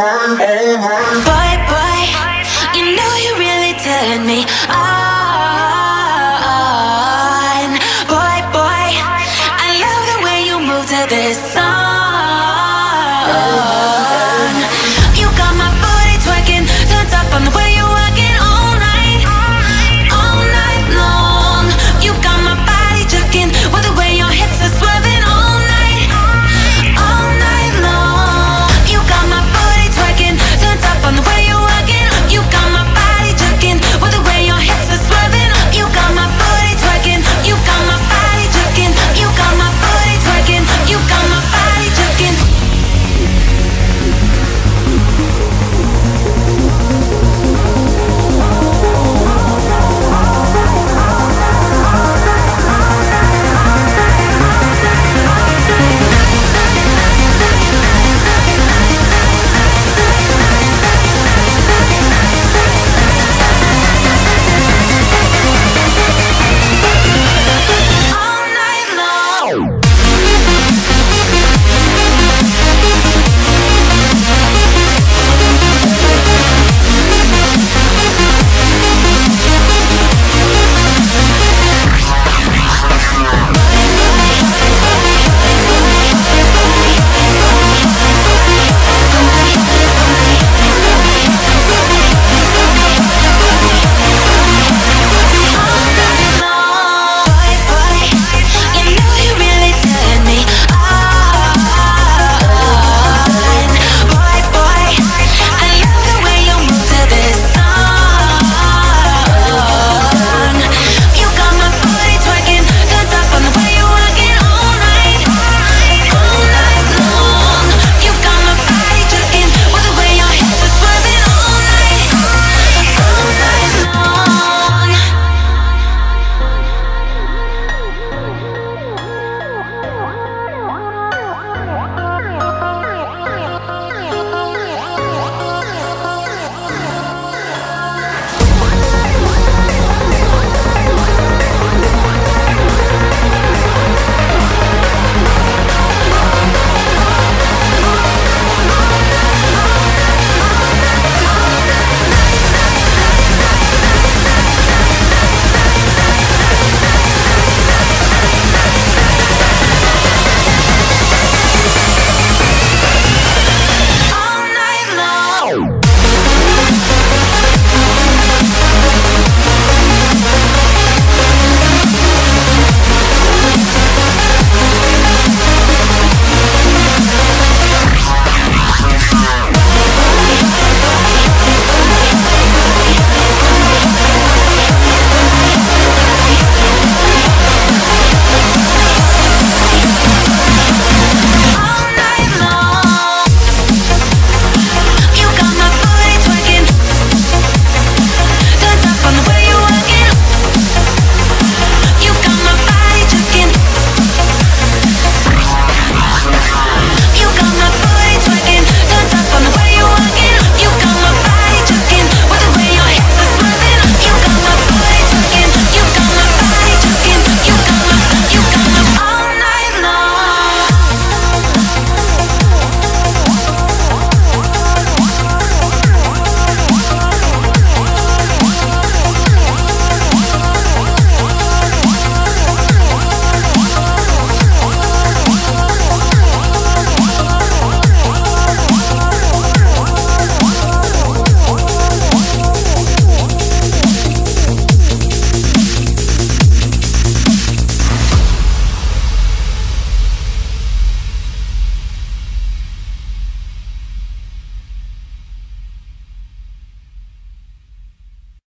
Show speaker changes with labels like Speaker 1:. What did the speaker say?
Speaker 1: Over more.